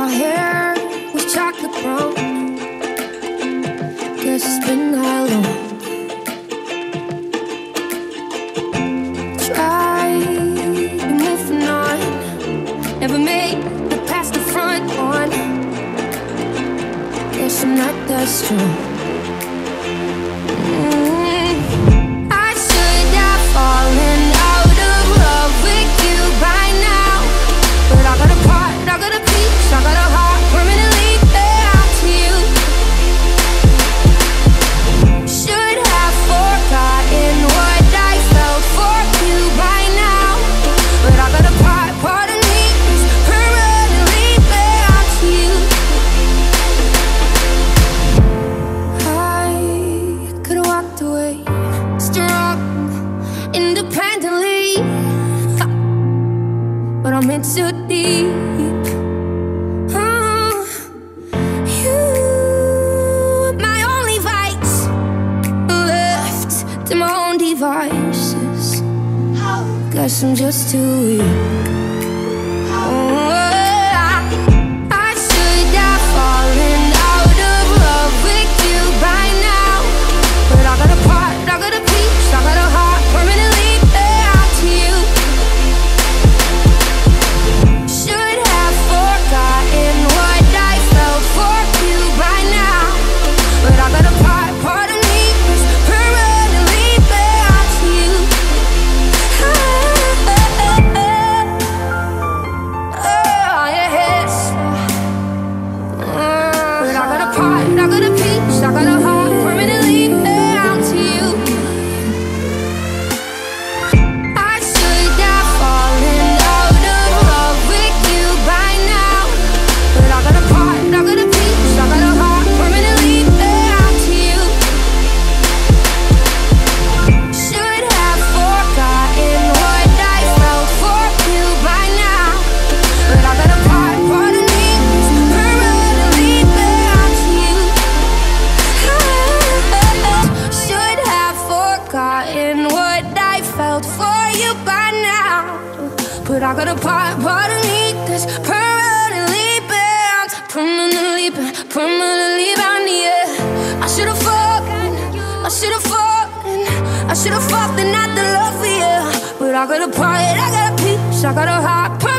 My hair was chocolate brown. Guess it's been that long. Tried moving on, never made it past the front on. Guess I'm not that strong. me too deep. Oh, you, my only vice, left to my own devices. Guess I'm just too weak. old for you by now. But I got a part, part of me that's permanently bound, permanently bound, permanently bound. Yeah, I should've fallen, I should've fallen, I should've fallen at the love for you. But I got a part, I got a piece, I got a heart.